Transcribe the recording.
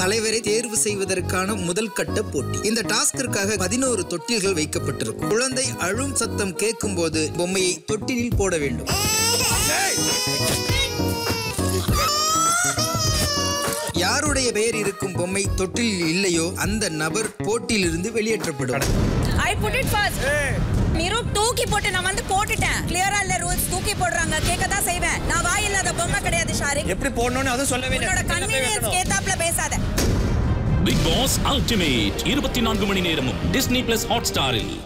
தலைவரை தேர்வு செய்வதற்கான முதல் கட்ட போட்டி. இந்த டாஸ்கிற்காக பதினோரு தொட்டில்கள் வைக்கப்பட்டிருக்கும். குழந்தை அழும் சத்தம் கேட்கும் போது பொம்மையை தொட்டிலில் போட வேண்டும். யாருடைய பெயர் இருக்கும் பொம்மை தொட்டிலில் இல்லையோ அந்த நபர் போட்டியிலிருந்து வெளியேற்றப்படும். I put it first Niroop தூக்கி போட்டு நான் வந்து போட்டுட்டேன். கிளியரா இல்ல ரூல்ஸ் தூக்கி போடுறாங்க. கேட்க தான் செய்வேன். நான் வாய் இல்லாத பொம்மை கிடையாது ஷாரிக். எப்படி போடணும்னு அதுவும் சொல்லவே இல்லை. Bigg Boss Ultimate. இருபத்தி நான்கு மணி நேரமும் டிஸ்னி பிளஸ் ஹாட் ஸ்டாரில்